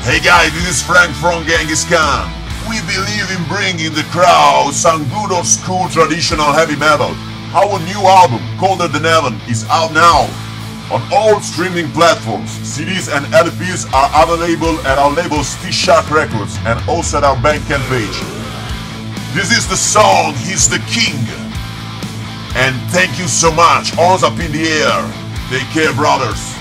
Hey guys, this is Fran from Gengis Khan. We believe in bringing the crowd some good old school traditional heavy metal. Our new album, Colder Than Heaven, is out now. On all streaming platforms, CDs and LPs are available at our labels T-Shark Records and also at our Bandcamp page. This is the song, He's the King. And thank you so much. Arms up in the air. Take care, brothers.